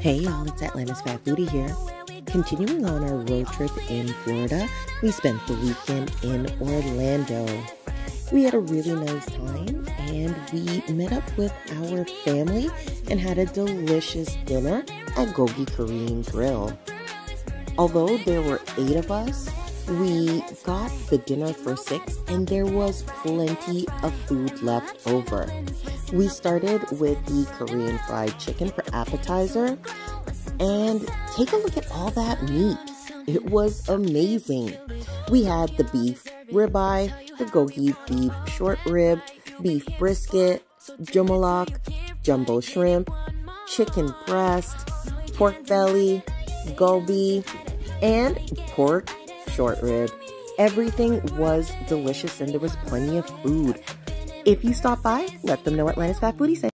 Hey y'all, it's Atlanta's Fat Foodie here. Continuing on our road trip in Florida, we spent the weekend in Orlando. We had a really nice time and we met up with our family and had a delicious dinner at Gogi Korean Grill. Although there were eight of us, we got the dinner for six and there was plenty of food left over. We started with the Korean fried chicken for appetizer and take a look at all that meat. It was amazing. We had the beef ribeye, the gogi beef short rib, beef brisket, jumalak, jumbo shrimp, chicken breast, pork belly, gobi, and pork short rib. Everything was delicious and there was plenty of food. If you stop by, let them know Atlanta's Fat Foodie sent